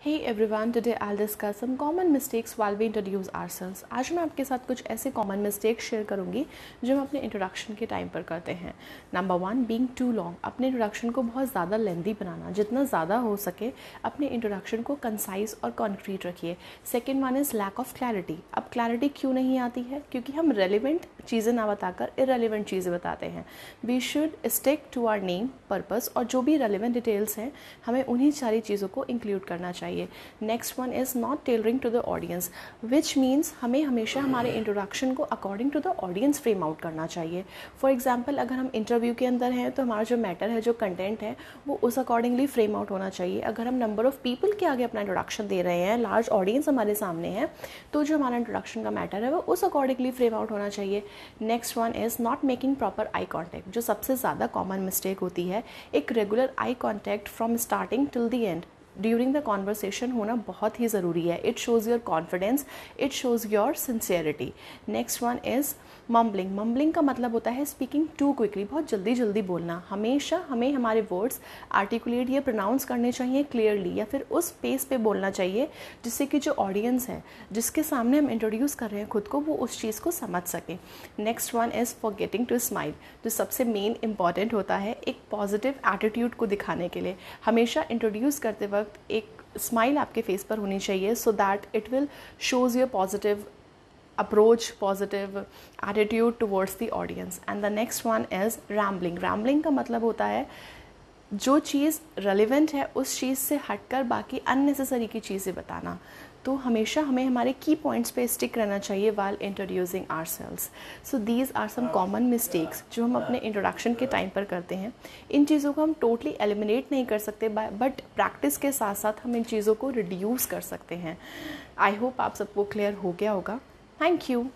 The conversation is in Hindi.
Hey everyone, today I'll discuss some common mistakes while we introduce ourselves. आज मैं आपके साथ कुछ ऐसे कॉमन मिस्टेक्स शेयर करूँगी जो हम अपने इंट्रोडक्शन के टाइम पर करते हैं। Number one being too long अपने इंट्रोडक्शन को बहुत ज़्यादा लेंदी बनाना। जितना ज़्यादा हो सके अपने इंट्रोडक्शन को कंसाइज और कॉन्क्रीट रखिए। Second one is lack of clarity अब क्लैरिटी क्यों नहीं आती है? क्योंकि हम रेलिवेंट चीज़ें ना बताकर इरेलीवेंट चीज़ें बताते हैं। We should stick to our main purpose और जो भी रेलिवेंट डिटेल्स हैं, हमें उन्हीं सारी चीज़ों को इंक्लूड करना चाहिए। Next one is not tailoring to the audience which means हमें हमेशा हमारे इंट्रोडक्शन को according to the audience frame out करना चाहिए। फॉर एग्ज़ाम्पल अगर हम इंटरव्यू के अंदर हैं तो हमारा जो मैटर है, जो कंटेंट है, वो उस अकॉर्डिंगली फ्रेम आउट होना चाहिए। अगर हम नंबर ऑफ़ पीपल के आगे अपना इंट्रोडक्शन दे रहे हैं लार्ज ऑडियंस हमारे सामने है तो जो हमारा इंट्रोडक्शन का मैटर है, वो उस अकॉर्डिंगली फ्रेम आउट होना चाहिए। Next one is not making proper eye contact जो सबसे ज़्यादा कॉमन मिस्टेक होती है, एक regular eye contact from starting till the end during the conversation होना बहुत ही ज़रूरी है। It shows your confidence it shows your sincerity next one is mumbling mumbling का मतलब होता है स्पीकिंग टू क्विकली बहुत जल्दी जल्दी बोलना। हमेशा हमें हमारे वर्ड्स आर्टिकुलेट या प्रोनाउंस करने चाहिए क्लियरली या फिर उस पेस पे बोलना चाहिए जिससे कि जो ऑडियंस है, जिसके सामने हम इंट्रोड्यूस कर रहे हैं खुद को, वो उस चीज़ को समझ सके। Next one is forgetting to smile जो सबसे मेन इंपॉर्टेंट होता है एक पॉजिटिव एटीट्यूड को दिखाने के लिए। हमेशा इंट्रोड्यूस करते वक्त वक्त एक स्माइल आपके फेस पर होनी चाहिए so that it will shows your positive approach positive attitude towards the audience and the next one is rambling rambling का मतलब होता है, जो चीज़ रेलिवेंट है, उस चीज़ से हटकर बाकी अननेसेसरी की चीज़ें बताना। तो हमेशा हमें हमारे की पॉइंट्स पे स्टिक रहना चाहिए while introducing ourselves so these are some common mistakes जो हम अपने इंट्रोडक्शन के टाइम पर करते हैं। इन चीज़ों को हम टोटली एलिमिनेट नहीं कर सकते बट प्रैक्टिस के साथ साथ हम इन चीज़ों को रिड्यूस कर सकते हैं। आई होप आप सबको क्लियर हो गया होगा। Thank you.